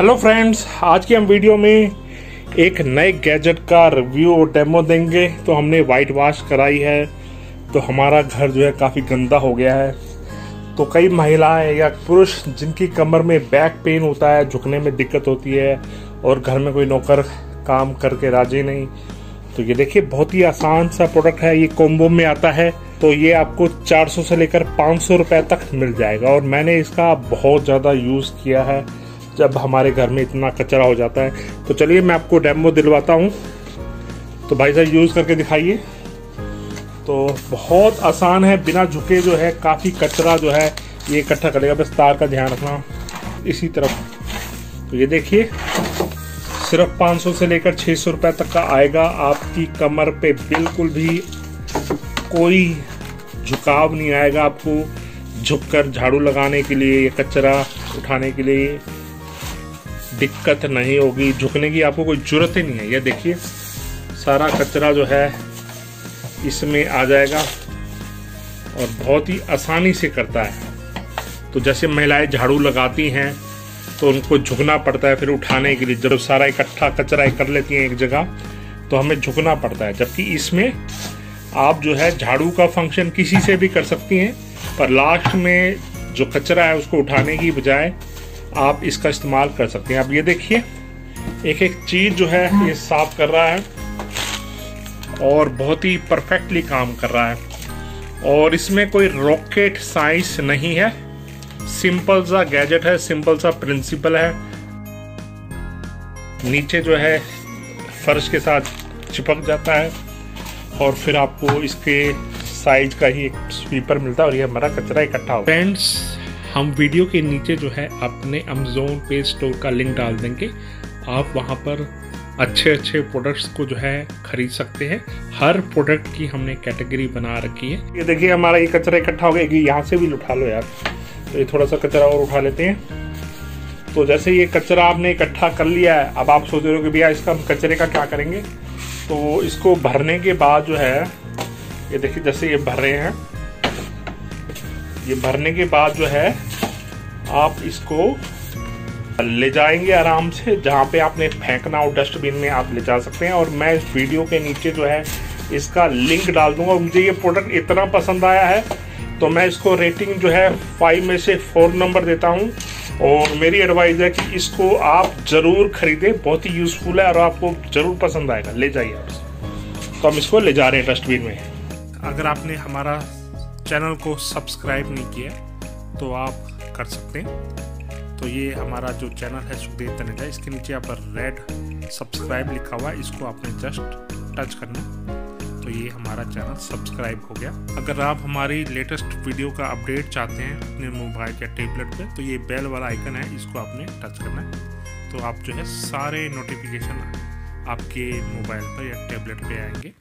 Hello friends आज की हम वीडियो में एक नए गैजेट का रिव्यू और डेमो देंगे। तो हमने वाइट वॉश कराई है। तो हमारा घर जो है काफ़ी गंदा हो गया है। तो कई महिलाएँ या पुरुष जिनकी कमर में बैक पेन होता है, झुकने में दिक्कत होती है और घर में कोई नौकर काम करके राज़ी नहीं। तो ये देखिए, बहुत ही आसान सा प्रोडक्ट है। ये कोम्बो में आता है। तो ये आपको 400 से लेकर 500 रुपए तक मिल जाएगा और मैंने इसका बहुत ज़्यादा यूज़ किया है। जब हमारे घर में इतना कचरा हो जाता है। तो चलिए मैं आपको डेमो दिलवाता हूँ। तो भाई साहब यूज़ करके दिखाइए। तो बहुत आसान है, बिना झुके जो है, काफ़ी कचरा जो है, ये इकट्ठा करेगा बस तार का ध्यान रखना इसी तरफ़। तो ये देखिए, सिर्फ़ 500 से लेकर 600 रुपए तक का आएगा। आपकी कमर पे बिल्कुल भी कोई झुकाव नहीं आएगा आपको। झुककर झाड़ू लगाने के लिए या कचरा उठाने के लिए दिक्कत नहीं होगी, झुकने की आपको कोई ज़रूरत ही नहीं है। ये देखिए, सारा कचरा जो है, इसमें आ जाएगा और बहुत ही आसानी से करता है। तो जैसे महिलाएँ झाड़ू लगाती हैं तो उनको झुकना पड़ता है फिर उठाने के लिए। जब सारा इकट्ठा कचरा कर लेती हैं एक जगह तो हमें झुकना पड़ता है। जबकि इसमें आप जो है, झाड़ू का फ़ंक्शन किसी से भी कर सकती हैं, पर लास्ट में जो कचरा है उसको उठाने की बजाय आप इसका इस्तेमाल कर सकते हैं। आप ये देखिए एक एक चीज़ जो है, ये साफ़ कर रहा है और बहुत ही परफेक्टली काम कर रहा है। और इसमें कोई रॉकेट साइंस नहीं है। सिंपल सा गैजेट है, सिंपल सा प्रिंसिपल है। नीचे जो है, फर्श के साथ चिपक जाता है और फिर आपको इसके साइज़ का ही एक स्वीपर मिलता है और ये हमारा कचरा इकट्ठा हो। फ्रेंड्स हम वीडियो के नीचे जो है अपने अमेजोन पे स्टोर का लिंक डाल देंगे। आप वहाँ पर अच्छे अच्छे प्रोडक्ट्स को जो है खरीद सकते हैं। हर प्रोडक्ट की हमने कैटेगरी बना रखी है। ये देखिए, हमारा ये कचरा इकट्ठा हो गया। कि यहाँ से भी उठा लो यार। तो ये थोड़ा सा कचरा और उठा लेते हैं। तो जैसे ये कचरा आपने इकट्ठा कर लिया है, अब आप सोच रहे हो कि भैया इसका हम कचरे का क्या करेंगे? तो इसको भरने के बाद जो है, ये देखिए जैसे ये भर रहे हैं। ये भरने के बाद जो है, आप इसको ले जाएँगे आराम से, जहाँ पे आपने फेंकना हो डस्टबिन में आप ले जा सकते हैं। और मैं इस वीडियो के नीचे जो है, इसका लिंक डाल दूँगा। मुझे ये प्रोडक्ट इतना पसंद आया है तो मैं इसको रेटिंग जो है फाइव में से फोर नंबर देता हूँ। और मेरी एडवाइस है कि इसको आप ज़रूर खरीदें, बहुत ही यूज़फुल है और आपको ज़रूर पसंद आएगा। ले जाइए आप तो हम इसको ले जा रहे हैं डस्टबिन में। अगर आपने हमारा चैनल को सब्सक्राइब नहीं किया तो आप कर सकते हैं। तो ये हमारा जो चैनल है सुखदेव तनेजा, इसके नीचे पर रेड सब्सक्राइब लिखा हुआ है, इसको आपने जस्ट टच करना तो ये हमारा चैनल सब्सक्राइब हो गया। अगर आप हमारी लेटेस्ट वीडियो का अपडेट चाहते हैं अपने मोबाइल या टेबलेट पे तो ये बेल वाला आइकन है, इसको आपने टच करना है। तो आप जो है सारे नोटिफिकेशन आपके मोबाइल पर या टेबलेट पे आएँगे।